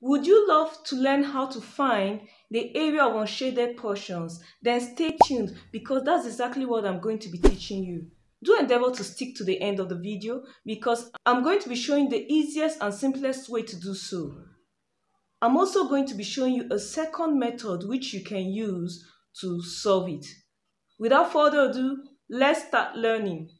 Would you love to learn how to find the area of unshaded portions? Then stay tuned because that's exactly what I'm going to be teaching you. Do endeavor to stick to the end of the video because I'm going to be showing the easiest and simplest way to do so. I'm also going to be showing you a second method which you can use to solve it. Without further ado, let's start learning.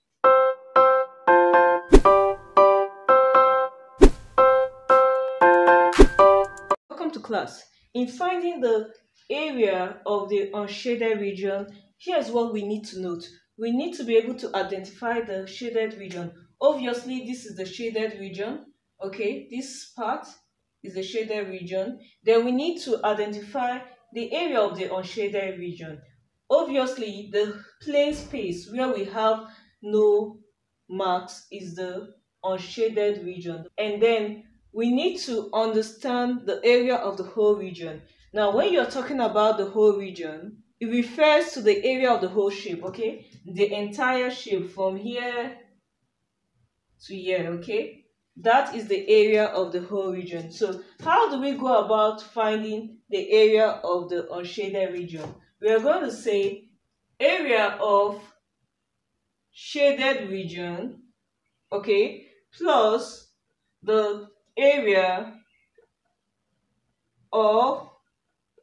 Class. In finding the area of the unshaded region, here's what we need to note. We need to be able to identify the shaded region. Obviously, this is the shaded region. Okay, this part is the shaded region. Then we need to identify the area of the unshaded region. Obviously, the plain space where we have no marks is the unshaded region. And then we need to understand the area of the whole region. Now, when you're talking about the whole region, it refers to the area of the whole shape, okay? The entire shape from here to here, okay? That is the area of the whole region. So how do we go about finding the area of the unshaded region? We are going to say area of shaded region, okay, plus the area of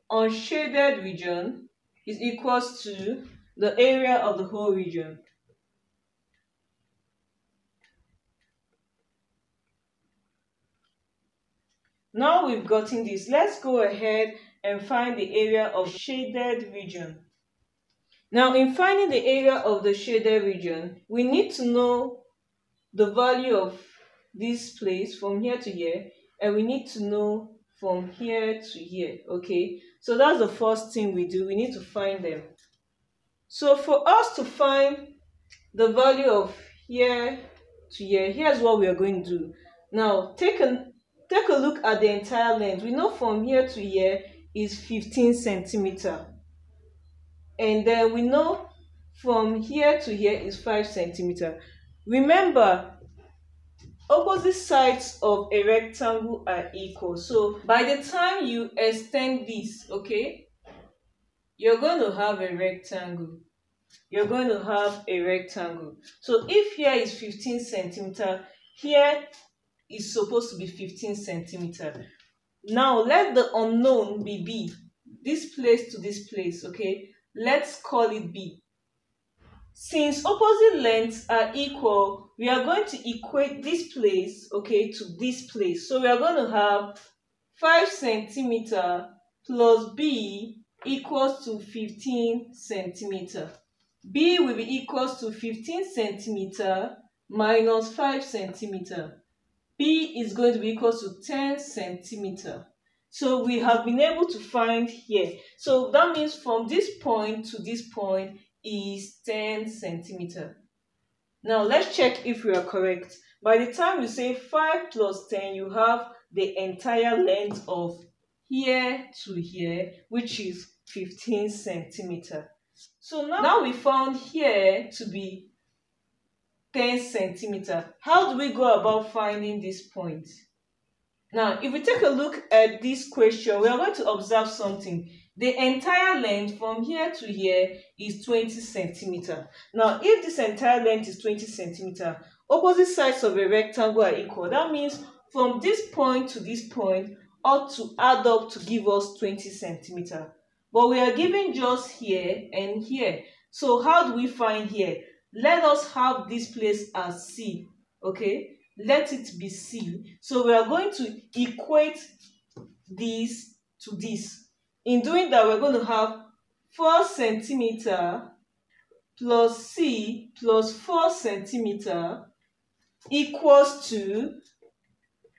unshaded region is equals to the area of the whole region. Now we've gotten this, let's go ahead and find the area of shaded region. Now in finding the area of the shaded region, we need to know the value of this place from here to here and we need to know from here to here, okay? So that's the first thing we do, we need to find them. So for us to find the value of here to here, here's what we are going to do. Now take a take a look at the entire length we know from here to here is 15 centimeter and then we know from here to here is 5 centimeter remember opposite sides of a rectangle are equal so by the time you extend this okay you're going to have a rectangle you're going to have a rectangle so if here is 15 centimeter here is supposed to be 15 centimeter. Now let the unknown be B. This place to this place, okay? Let's call it B. Since opposite lengths are equal, we are going to equate this place, okay, to this place. So we are going to have 5 centimeter plus B equals to 15 centimeter. B will be equals to 15 centimeter minus 5 centimeter. B is going to be equal to 10 centimeter. So we have been able to find here. So that means from this point to this point is 10 centimeter. Now let's check if we are correct. By the time you say 5 plus 10, you have the entire length of here to here, which is 15 centimeter. So now, now we found here to be 10 centimeter. How do we go about finding this point? Now, if we take a look at this question, we are going to observe something. The entire length from here to here is 20 centimeter. Now, if this entire length is 20 centimeter, opposite sides of a rectangle are equal. That means from this point to this point ought to add up to give us 20 centimeter. But we are given just here and here. So how do we find here? let us have this place as C, okay? Let it be C. So we are going to equate this to this. In doing that, we're going to have 4 centimeter plus C plus 4 centimeter equals to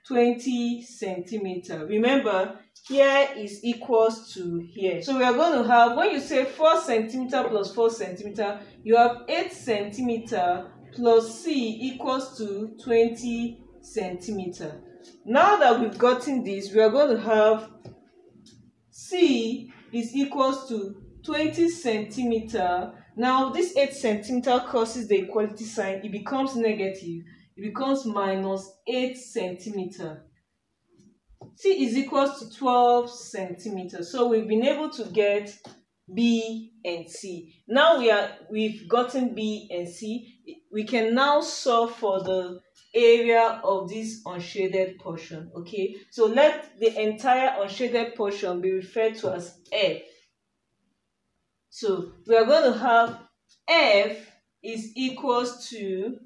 20 centimeter. Remember, here is equals to here. So we are going to have, when you say 4 centimeter plus 4 centimeter, you have 8 centimeter plus C equals to 20 centimeter. Now that we've gotten this, we are going to have C is equals to 20 centimeter. Now this 8 centimeter crosses the equality sign, it becomes negative. It becomes minus 8 centimeter. C is equals to 12 centimeters. So we've been able to get B and C. Now we are we've gotten B and C. We can now solve for the area of this unshaded portion. Okay, so let the entire unshaded portion be referred to as F. So we are going to have F is equals to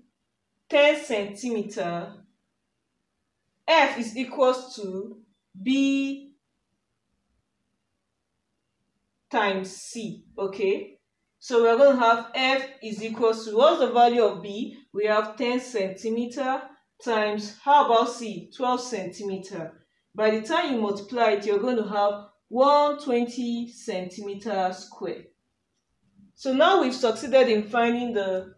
10 centimeter. F is equals to B times C. Okay. So we're going to have F is equal to, what's the value of B? We have 10 centimeter times, how about C? 12 centimeter. By the time you multiply it, you're going to have 120 centimeter square. So now we've succeeded in finding the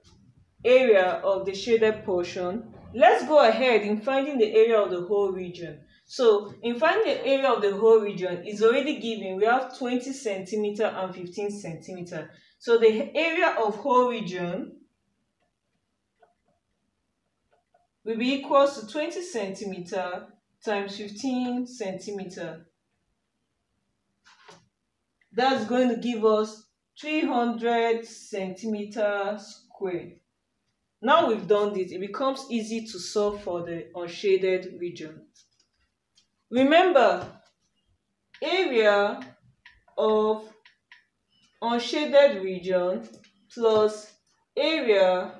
area of the shaded portion. Let's go ahead in finding the area of the whole region. So in finding the area of the whole region is already given. We have 20 centimeter and 15 centimeter. So the area of whole region will be equals to 20 centimeter times 15 centimeter. That's going to give us 300 centimeter square. Now we've done this, it becomes easy to solve for the unshaded region. Remember, area of unshaded region plus area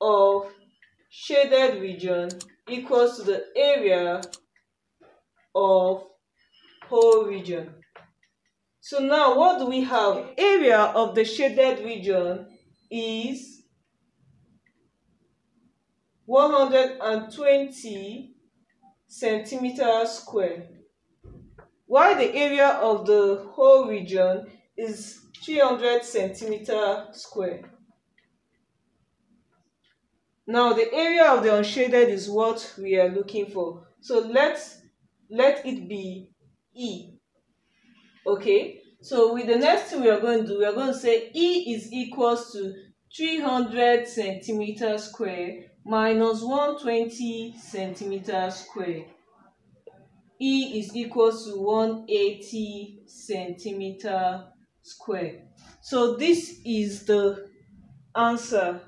of shaded region equals to the area of whole region. So now what do we have? Area of the shaded region is 120 centimeter square. While the area of the whole region is 300 centimeter square. Now the area of the unshaded is what we are looking for. So let's let it be E okay so with the next thing we are going to do we are going to say e is equals to 300 centimeter square minus 120 centimeter square e is equals to 180 centimeter square so this is the answer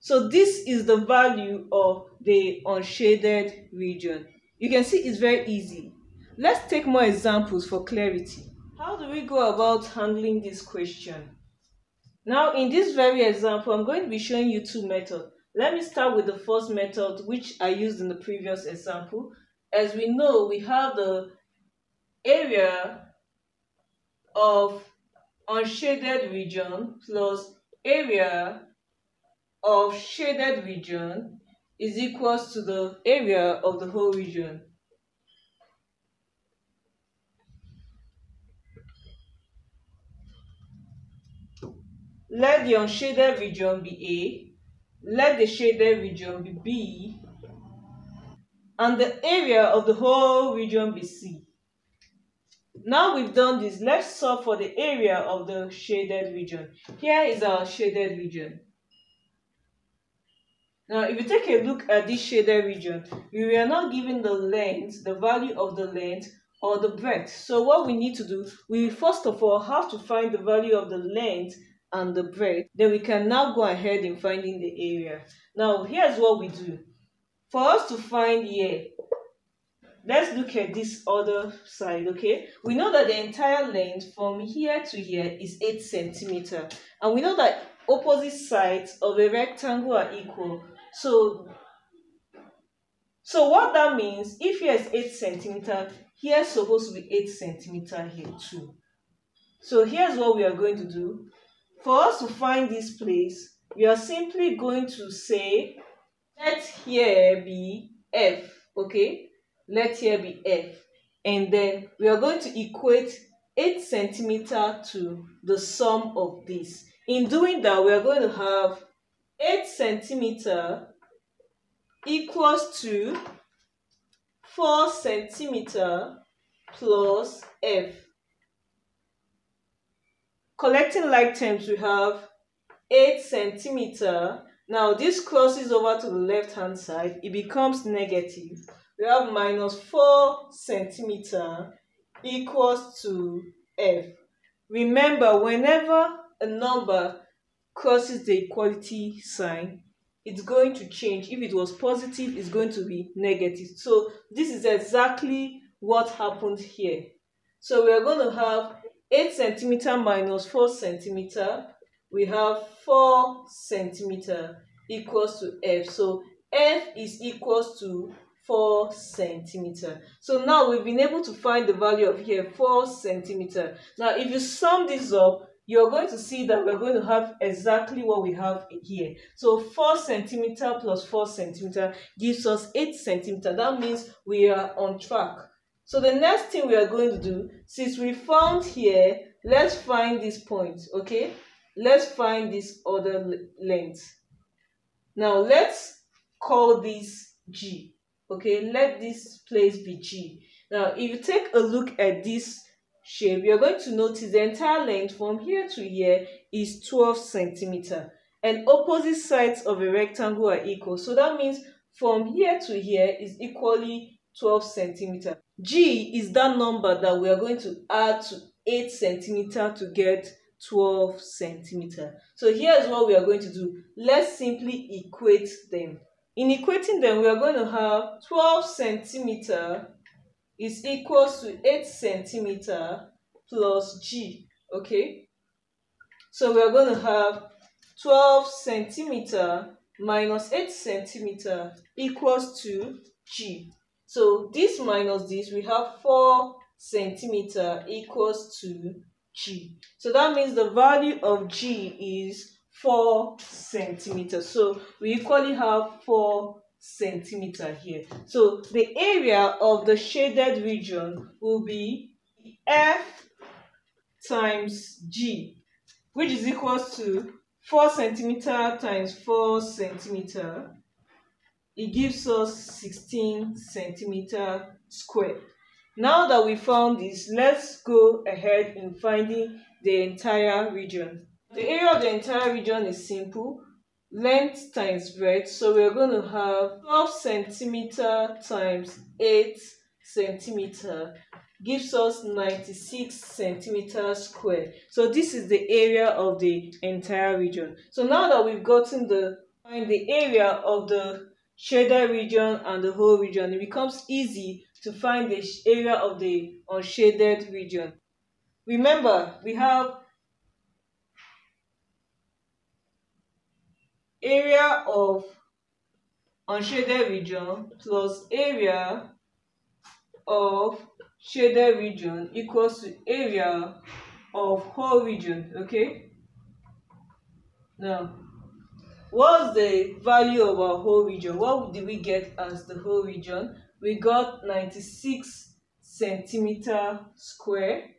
so this is the value of the unshaded region you can see it's very easy Let's take more examples for clarity. How do we go about handling this question? Now, in this very example, I'm going to be showing you two methods. Let me start with the first method, which I used in the previous example. As we know, we have the area of unshaded region plus area of shaded region is equals to the area of the whole region. Let the unshaded region be A, let the shaded region be B, and the area of the whole region be C. Now we've done this, let's solve for the area of the shaded region. Here is our shaded region. Now, if you take a look at this shaded region, we were not given the length, the value of the length, or the breadth. So what we need to do, we first of all have to find the value of the length and the breadth, then we can now go ahead in finding the area. Now, here's what we do. For us to find here, let's look at this other side, okay? We know that the entire length from here to here is 8 centimeter. And we know that opposite sides of a rectangle are equal. So, so what that means, if here is 8 centimeter, here is supposed to be 8 centimeter here too. So here's what we are going to do. For us to find this place, we are simply going to say, let here be f, okay? Let here be f. And then we are going to equate 8 centimeter to the sum of this. In doing that, we are going to have 8 centimeter equals to 4 centimeter plus f. Collecting like terms, we have 8 centimeter. Now, this crosses over to the left-hand side. It becomes negative. We have minus 4 centimeter equals to f. Remember, whenever a number crosses the equality sign, it's going to change. If it was positive, it's going to be negative. So this is exactly what happened here. So we are going to have 8 centimeter minus 4 centimeter. We have 4 centimeter equals to F. So F is equals to 4 centimeter. So now we've been able to find the value of here 4 centimeter. Now if you sum this up, you're going to see that we're going to have exactly what we have here. So 4 centimeter plus 4 centimeter gives us 8 centimeter. That means we are on track. So the next thing we are going to do, since we found here, let's find this point, okay? Let's find this other length. Now let's call this G, okay? Let this place be G. Now if you take a look at this shape, you're going to notice the entire length from here to here is 12 centimeter. And opposite sides of a rectangle are equal. So that means from here to here is equally 12 centimeter. G is that number that we are going to add to 8 centimeter to get 12 centimeter. So here's what we are going to do. Let's simply equate them. In equating them, we are going to have 12 centimeter is equals to 8 centimeter plus g, okay? So we are going to have 12 centimeter minus 8 centimeter equals to g. So this minus this, we have 4 centimeter equals to g. So that means the value of g is 4 centimeter. So we equally have 4 centimeter here. So the area of the shaded region will be F times G, which is equals to 4 centimeter times 4 centimeter. It gives us 16 centimeter square. Now that we found this, let's go ahead in finding the entire region. The area of the entire region is simple length times breadth. So we're going to have 12 centimeter times 8 centimeter gives us 96 centimeter square. So this is the area of the entire region. So now that we've gotten the find the area of the shaded region and the whole region, it becomes easy to find the area of the unshaded region. Remember, we have area of unshaded region plus area of shaded region equals to area of whole region okay? Now what's the value of our whole region? What did we get as the whole region? We got 96 centimeter square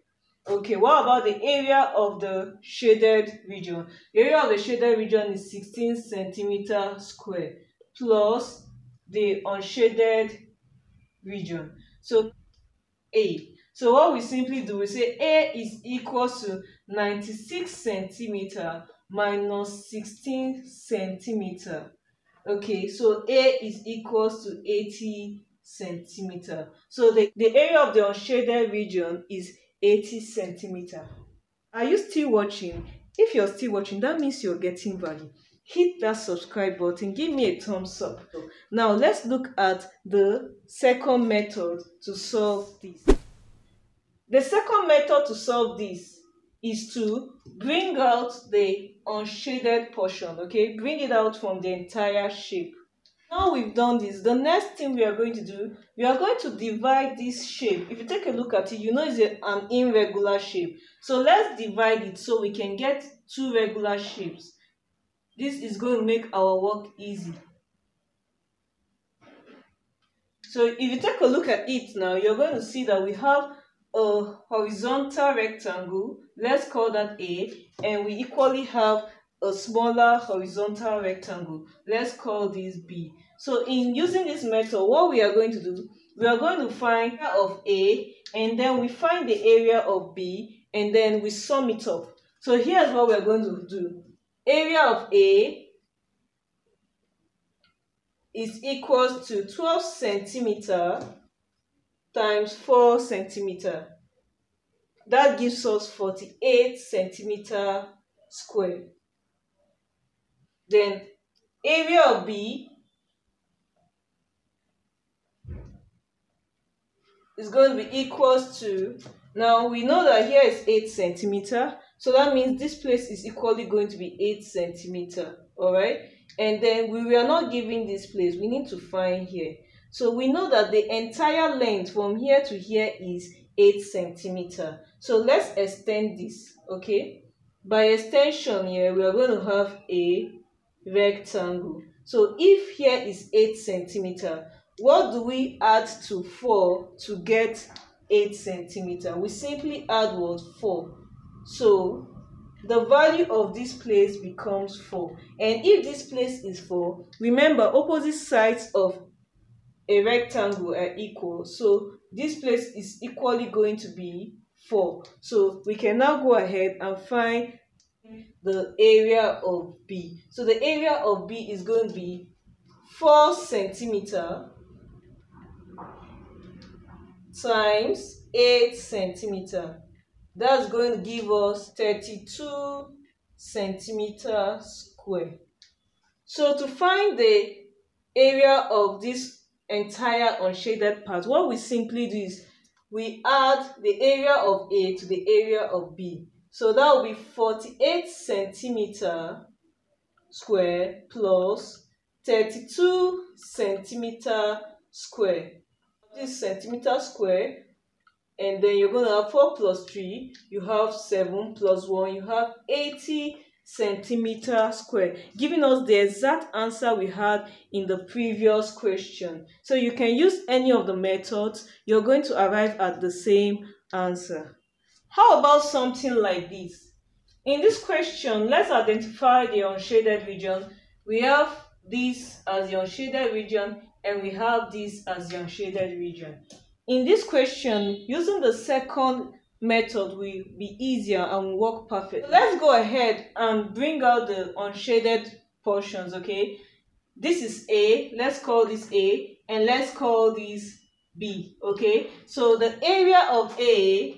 Okay, what about the area of the shaded region? The area of the shaded region is 16 centimeter square plus the unshaded region. So A. So what we simply do, we say A is equal to 96 centimeter minus 16 centimeter. Okay, so A is equal to 80 centimeter. So the, the area of the unshaded region is 80 centimeter. Are you still watching? If you're still watching, that means you're getting value. Hit that subscribe button, give me a thumbs up. Now let's look at the second method to solve this. The second method to solve this is to bring out the unshaded portion, okay? Bring it out from the entire shape. Now we've done this, the next thing we are going to do, we are going to divide this shape. If you take a look at it, you know it's a, an irregular shape. So let's divide it so we can get two regular shapes. This is going to make our work easy. So if you take a look at it now, you're going to see that we have a horizontal rectangle, let's call that A, and we equally have a smaller horizontal rectangle. Let's call this B. So in using this method, what we are going to do, we are going to find area of A and then we find the area of B and then we sum it up. So here's what we're going to do. Area of A is equals to 12 centimeter times 4 centimeter. That gives us 48 centimeter square. Then area of B is going to be equals to, now we know that here is 8 centimeter, so that means this place is equally going to be 8 centimeter, alright? And then we were not given this place, we need to find here. So we know that the entire length from here to here is 8 centimeter. So let's extend this, okay? By extension here, we are going to have a rectangle. So if here is 8 centimeter, what do we add to 4 to get 8 centimeter? We simply add what? 4. So the value of this place becomes 4. And if this place is 4, remember opposite sides of a rectangle are equal. So this place is equally going to be 4. So we can now go ahead and find the area of B. So the area of B is going to be 4 centimeter times 8 centimeter. That's going to give us 32 centimeter square. So to find the area of this entire unshaded part, what we simply do is we add the area of A to the area of B. So that will be 48 centimeter square plus 32 centimeter square this centimeter square and then you're going to have 4 plus 3 you have 7 plus 1 you have 80 centimeter square giving us the exact answer we had in the previous question. So you can use any of the methods you're going to arrive at the same answer. How about something like this? In this question let's identify the unshaded region. We have this as the unshaded region and we have this as the unshaded region. In this question, using the second method will be easier and work perfect. let's go ahead and bring out the unshaded portions, okay? This is A, let's call this A, and let's call this B, okay? So the area of A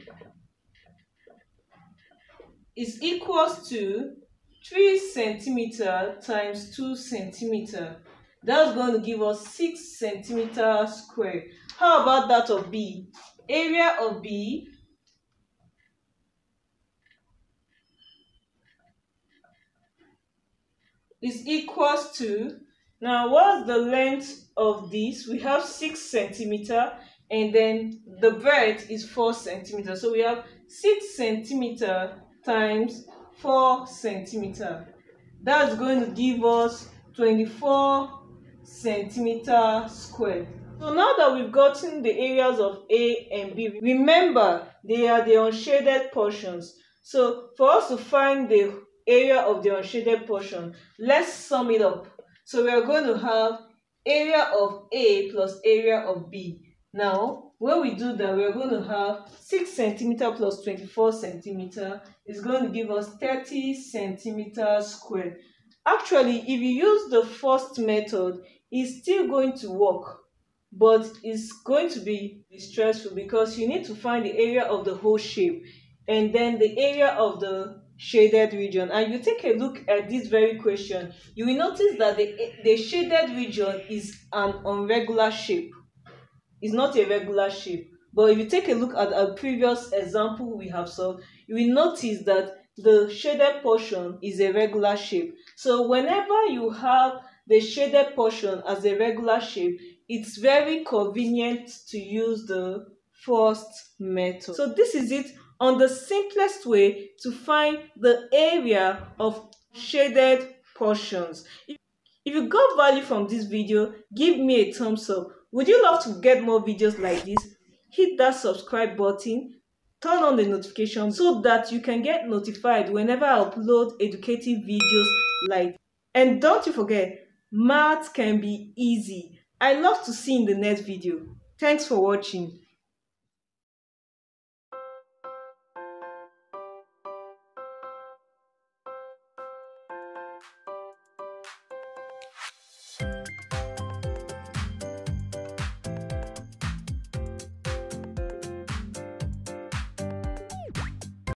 is equals to 3 centimeter times 2 centimeter that's going to give us 6 centimeter square. How about that of B? Area of B is equals to, now what's the length of this? We have 6 centimeter and then the breadth is 4 centimeter. So we have 6 centimeter times 4 centimeter. That's going to give us 24 centimeter square. So now that we've gotten the areas of A and B, remember they are the unshaded portions. So for us to find the area of the unshaded portion, let's sum it up. So we are going to have area of A plus area of B. Now, when we do that, we are going to have 6 centimeter plus 24 centimeter is going to give us 30 centimeter square. Actually, if you use the first method, it's still going to work but it's going to be stressful because you need to find the area of the whole shape and then the area of the shaded region. And you take a look at this very question you will notice that the the shaded region is an irregular shape. It's not a regular shape but if you take a look at a previous example we have solved you will notice that the shaded portion is a regular shape. So whenever you have the shaded portion as a regular shape, it's very convenient to use the first method. So this is it on the simplest way to find the area of shaded portions. If you got value from this video, give me a thumbs up. Would you love to get more videos like this? Hit that subscribe button, turn on the notification so that you can get notified whenever I upload educative videos like and don't you forget Math can be easy. I love to see in the next video. Thanks for watching.